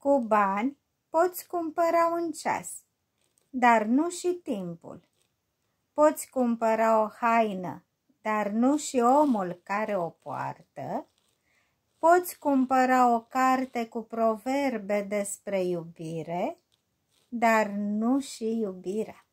Cu bani poți cumpăra un ceas, dar nu și timpul. Poți cumpăra o haină, dar nu și omul care o poartă. Poți cumpăra o carte cu proverbe despre iubire, dar nu și iubirea.